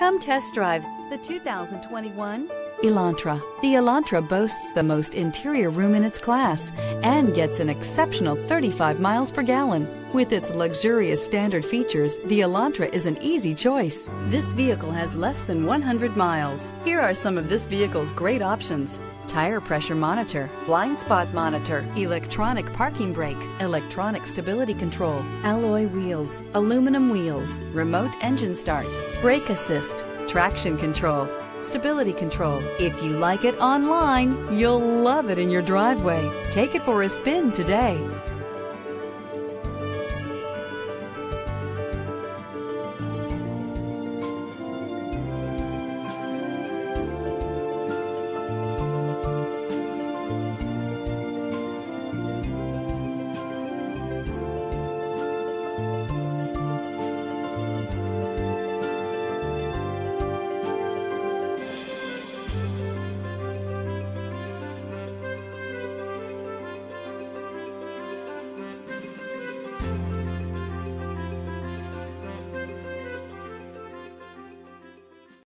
Come test drive the 2021 Elantra. The Elantra boasts the most interior room in its class and gets an exceptional 35 miles per gallon. With its luxurious standard features, the Elantra is an easy choice. This vehicle has less than 100 miles. Here are some of this vehicle's great options. Tire pressure monitor, blind spot monitor, electronic parking brake, electronic stability control, alloy wheels, aluminum wheels, remote engine start, brake assist, traction control, stability control. If you like it online, you'll love it in your driveway. Take it for a spin today.